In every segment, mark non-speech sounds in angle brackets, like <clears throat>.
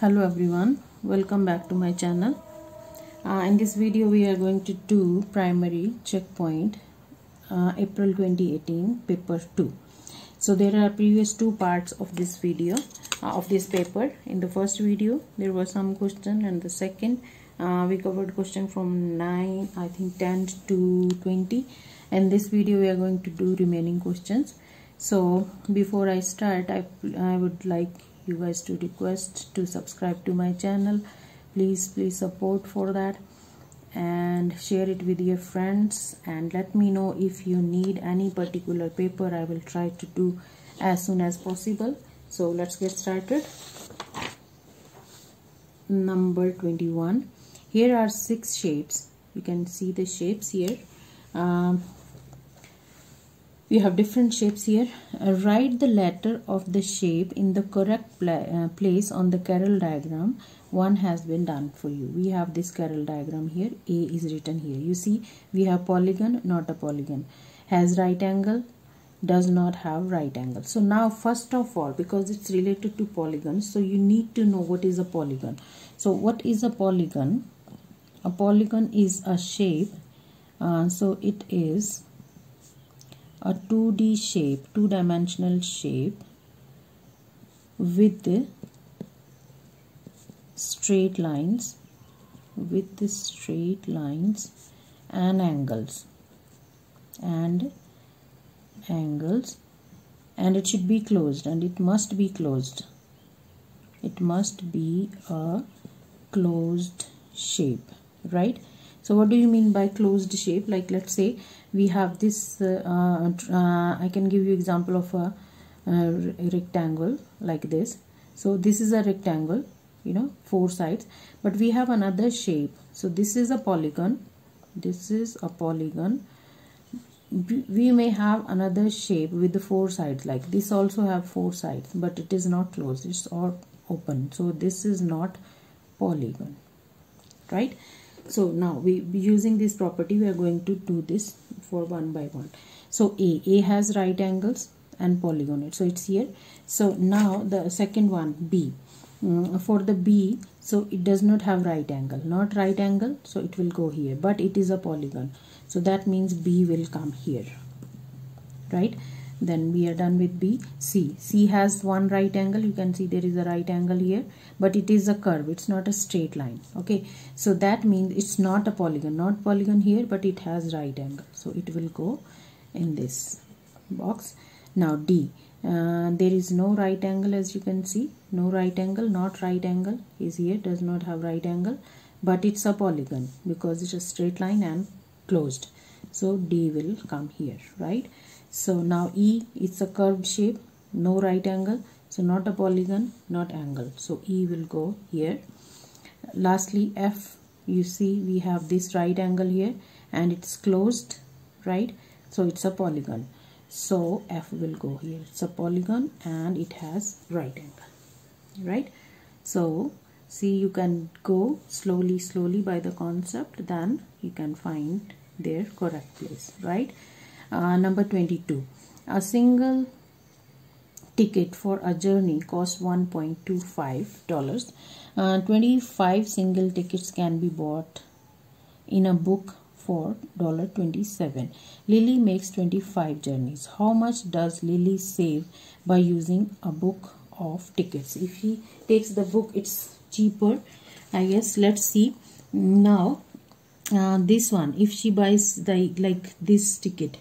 hello everyone. Welcome back to my channel. Uh, in this video we are going to do primary checkpoint uh, April 2018 paper 2 so there are previous two parts of this video uh, of this paper. In the first video there was some question and the second uh, we covered question from 9 I think 10 to 20 and this video we are going to do remaining questions. So before I start I, I would like you guys to request to subscribe to my channel. Please please support for that and share it with your friends and let me know if you need any particular paper. I will try to do as soon as possible. So let's get started. Number 21 here are six shapes. You can see the shapes here. Um, we have different shapes here. Uh, write the letter of the shape in the correct pla uh, place on the Carroll diagram. One has been done for you. We have this Carroll diagram here. A is written here. You see we have polygon not a polygon. Has right angle does not have right angle. So now first of all because it's related to polygons so you need to know what is a polygon. So what is a polygon? A polygon is a shape uh, so it is a 2D shape, two dimensional shape with straight lines with the straight lines and angles and angles and it should be closed and it must be closed. It must be a closed shape right so what do you mean by closed shape? Like let's say we have this uh, uh, I can give you example of a, a rectangle like this. So this is a rectangle you know four sides. But we have another shape. So this is a polygon. This is a polygon. We may have another shape with the four sides. Like this also have four sides but it is not closed. It's all open. So this is not polygon. Right so now we using this property we are going to do this for one by one. So a a has right angles and polygon it so it's here. So now the second one b. Mm, for the b so it does not have right angle. Not right angle so it will go here. But it is a polygon. So that means b will come here. Right then we are done with B. C. C has one right angle. You can see there is a right angle here. But it is a curve. It's not a straight line. Okay. So that means it's not a polygon. Not polygon here but it has right angle. So it will go in this box. Now D. Uh, there is no right angle as you can see. No right angle. Not right angle is here. Does not have right angle. But it's a polygon because it's a straight line and closed. So D will come here. Right so now E it's a curved shape no right angle. So not a polygon not angle. So E will go here. Lastly F you see we have this right angle here and it's closed right? So it's a polygon. So F will go here. It's a polygon and it has right angle right? So see you can go slowly slowly by the concept then you can find their correct place right uh, number 22. A single ticket for a journey costs $1.25. Uh, 25 single tickets can be bought in a book for $27. Lily makes 25 journeys. How much does Lily save by using a book of tickets? If he takes the book, it's cheaper. I guess let's see. Now, uh, this one, if she buys the like this ticket,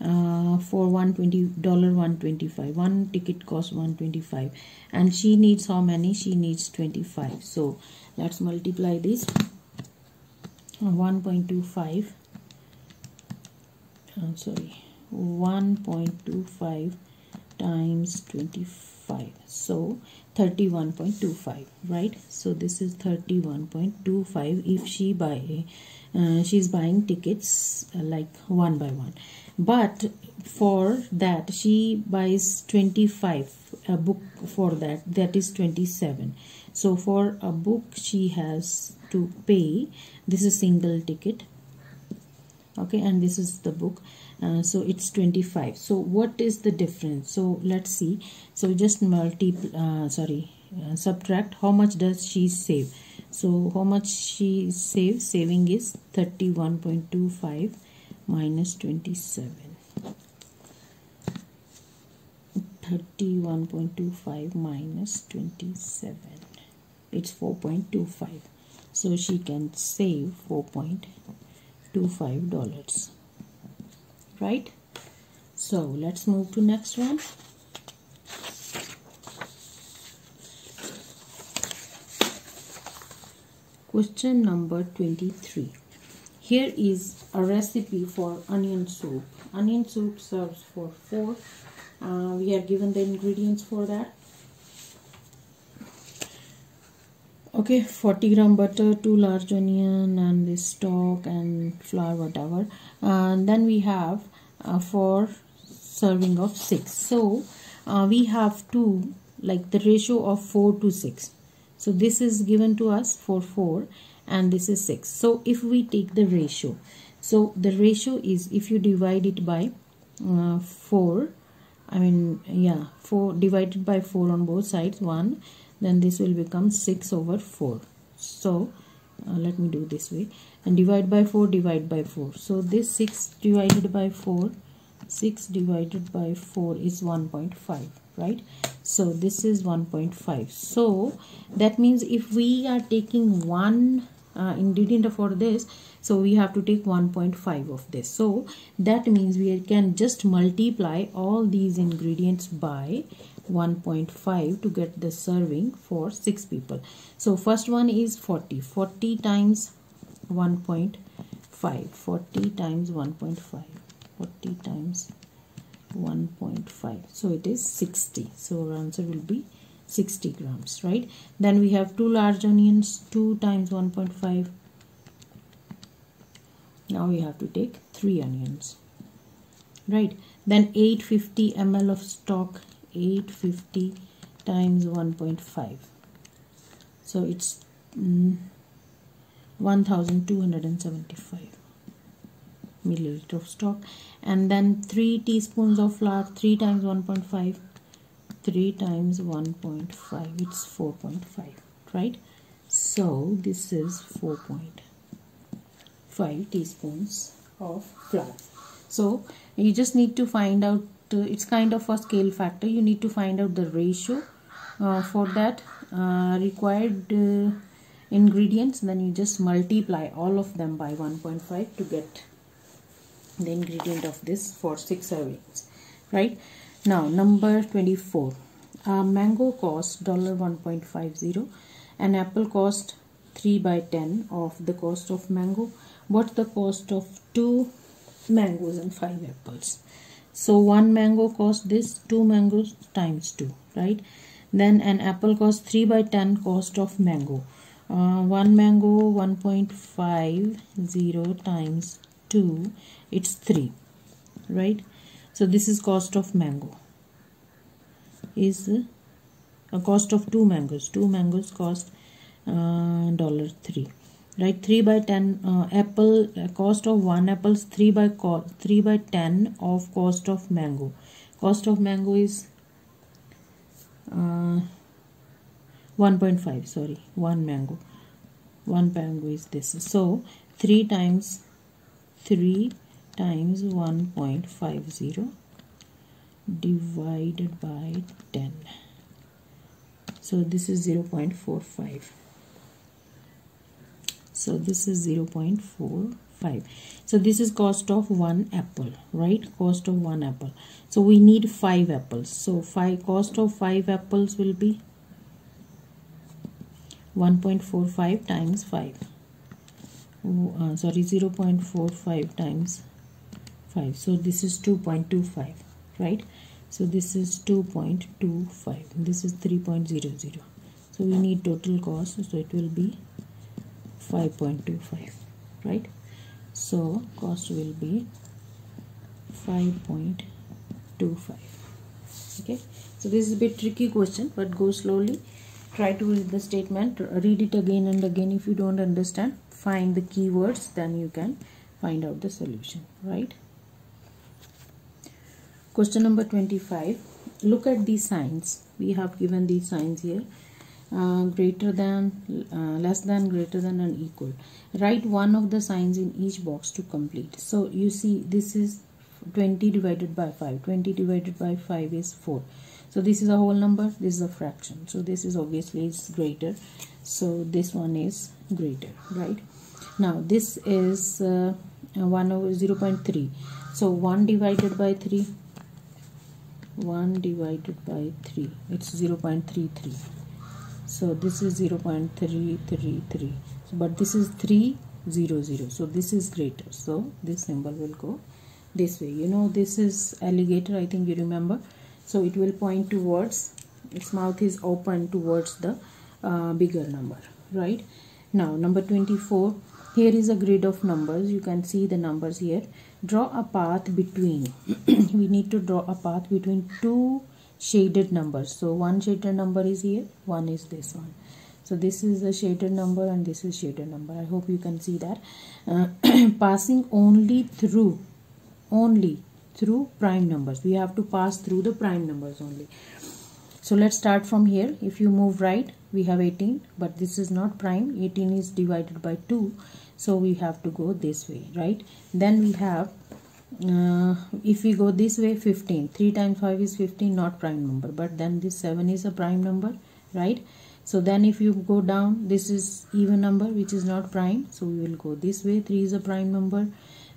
uh, for 120 dollar 125 one ticket costs 125 and she needs how many? She needs 25 so let's multiply this. 1.25 I'm uh, sorry. 1.25 times 25 so 31.25 right? So this is 31.25 if she buy uh, she's buying tickets uh, like one by one. But for that she buys 25 a book for that that is 27 so for a book she has to pay this is single ticket okay and this is the book uh, so it's 25 so what is the difference? So let's see. So just multiply uh, sorry uh, subtract. How much does she save? So how much she saves? Saving is 31.25 minus 27 31.25 minus 27 it's 4.25 so she can save 4.25 dollars right? So let's move to next one. Question number 23 here is a recipe for onion soup. Onion soup serves for four. Uh, we are given the ingredients for that okay 40 gram butter two large onion and this stock and flour whatever. And then we have uh, for serving of six. So uh, we have two like the ratio of four to six. So this is given to us for four and this is six. So if we take the ratio so the ratio is if you divide it by uh, 4 I mean yeah 4 divided by 4 on both sides 1 then this will become 6 over 4 so uh, let me do this way. And divide by 4 divide by 4 so this 6 divided by 4 6 divided by 4 is 1.5 right? So this is 1.5 so that means if we are taking one uh, ingredient for this so we have to take 1.5 of this. So that means we can just multiply all these ingredients by 1.5 to get the serving for six people. So first one is 40 40 times 1.5 40 times 1.5 40 times 1.5 so it is 60 so our answer will be 60 grams right? Then we have two large onions 2 times 1.5 now we have to take three onions right? Then 850 ml of stock 850 times 1.5 so it's mm, 1275 milliliter of stock. And then 3 teaspoons of flour 3 times 1.5 3 times 1.5 it's 4.5 right? So this is 4.5 teaspoons of flour. So you just need to find out uh, it's kind of a scale factor. You need to find out the ratio uh, for that uh, required uh, ingredients. Then you just multiply all of them by 1.5 to get the ingredient of this for six servings right? Now number 24 a mango cost dollar 1.50 an apple cost 3 by 10 of the cost of mango. What's the cost of two mangoes and five apples so one mango cost this two mangoes times two right? Then an apple cost 3 by 10 cost of mango. Uh, one mango 1.50 times 2 it's 3 right? So this is cost of mango. Is a cost of two mangoes. Two mangoes cost uh, dollar uh, 3 right? 3 by 10 uh, apple uh, cost of one apples 3 by 3 by 10 of cost of mango. Cost of mango is uh, 1.5 sorry one mango. One mango is this. So 3 times 3 times 1.50 divided by 10 so this is 0.45 so this is 0.45 so this is cost of one apple right? Cost of one apple. So we need five apples. So five cost of five apples will be 1.45 times 5 uh, sorry 0 0.45 times 5 so this is 2.25 right? So this is 2.25 this is 3.00 so we need total cost. So it will be 5.25 right? So cost will be 5.25 okay? So this is a bit tricky question but go slowly. Try to read the statement read it again and again. If you don't understand find the keywords then you can find out the solution right? Question number 25 look at these signs. We have given these signs here uh, greater than uh, less than greater than and equal. Write one of the signs in each box to complete. So you see this is 20 divided by 5 20 divided by 5 is 4 so this is a whole number. This is a fraction. So this is obviously is greater. So this one is greater right? Now this is uh, 1 over 0 0.3 so 1 divided by 3 1 divided by 3 it's 0 0.33 so this is 0 0.333 but this is 3 0 0 so this is greater. So this symbol will go this way. You know this is alligator I think you remember. So it will point towards its mouth is open towards the uh, bigger number right? Now number 24 here is a grid of numbers. You can see the numbers here. Draw a path between. <clears throat> We need to draw a path between two shaded numbers so one shaded number is here one is this one. So this is the shaded number and this is shaded number. I hope you can see that. Uh, <clears throat> passing only through only through prime numbers. We have to pass through the prime numbers only. So let's start from here. If you move right we have 18 but this is not prime. 18 is divided by 2 so we have to go this way right? Then we have uh, if we go this way 15 3 times 5 is 15 not prime number. But then this 7 is a prime number right? So then if you go down this is even number which is not prime. So we will go this way. 3 is a prime number.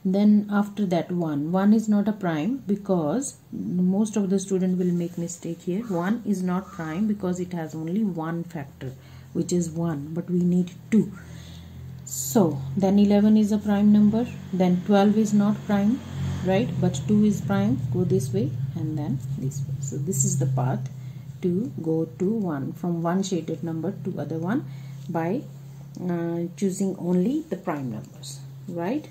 Then after that 1 1 is not a prime because most of the student will make mistake here. 1 is not prime because it has only one factor which is 1 but we need 2 so then 11 is a prime number. Then 12 is not prime right? But 2 is prime. Go this way and then this way. So this is the path to go to one. From one shaded number to other one by uh, choosing only the prime numbers. Right?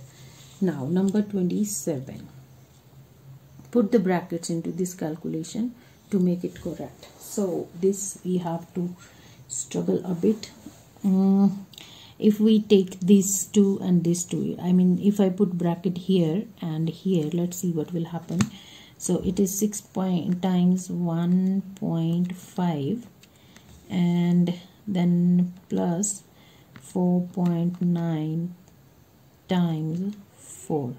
Now number 27 put the brackets into this calculation to make it correct. So this we have to struggle a bit. Um, if we take these two and these two I mean if I put bracket here and here let's see what will happen. So it is 6 point times 1.5 and then plus 4.9 times 4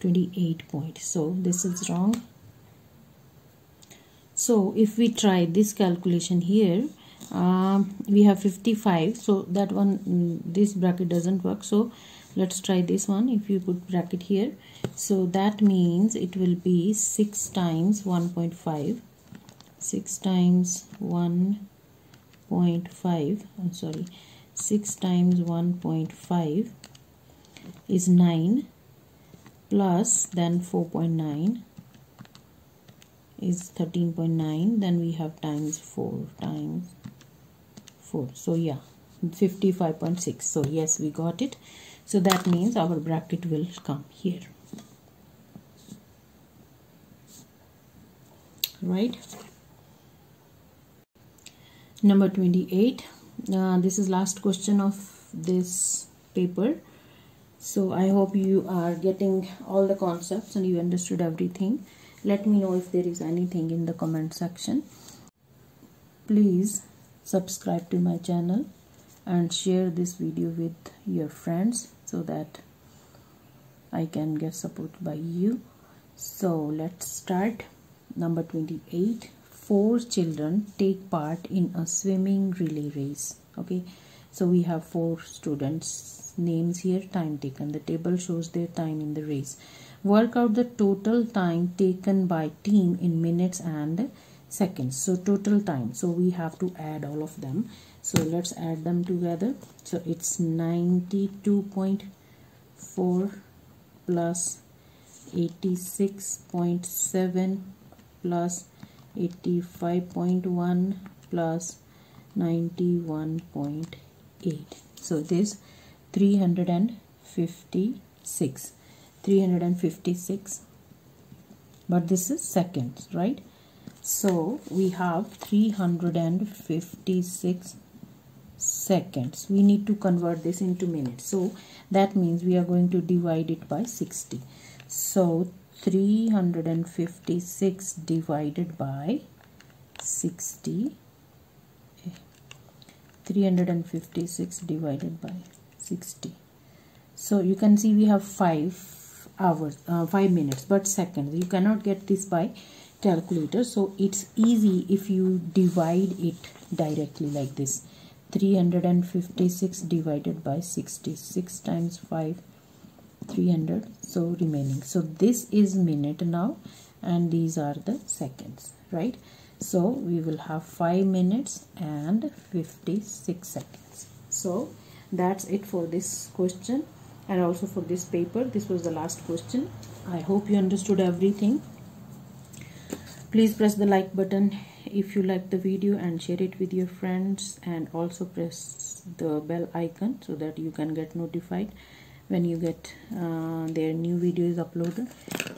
28 points so this is wrong. So if we try this calculation here um, we have 55 so that one mm, this bracket doesn't work. So let's try this one. If you put bracket here so that means it will be 6 times 1.5 6 times 1.5 I'm sorry. 6 times 1.5 is 9 plus then 4.9 is 13.9 then we have times 4 times 4 so yeah 55.6 so yes we got it. So that means our bracket will come here. Right? Number 28 uh, this is last question of this paper. So i hope you are getting all the concepts and you understood everything. Let me know if there is anything in the comment section. Please subscribe to my channel and share this video with your friends so that I can get support by you. So let's start. Number 28 four children take part in a swimming relay race. Okay? So we have four students names here time taken. The table shows their time in the race. Work out the total time taken by team in minutes and seconds. So total time. So we have to add all of them. So let's add them together. So it's 92.4 plus 86.7 plus 85.1 plus 91.8 so this 356 356 but this is seconds right so we have 356 seconds. We need to convert this into minutes. So that means we are going to divide it by 60 so 356 divided by 60 356 divided by 60 so you can see we have 5 hours uh, 5 minutes but seconds. You cannot get this by calculator. So it's easy if you divide it directly like this. 356 divided by 66 times 5 300 so remaining. So this is minute now and these are the seconds right? So we will have 5 minutes and 56 seconds. So that's it for this question and also for this paper. This was the last question. I hope you understood everything please press the like button if you like the video and share it with your friends and also press the bell icon so that you can get notified when you get uh, their new videos uploaded.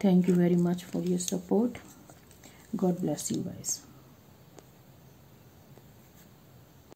Thank you very much for your support. God bless you guys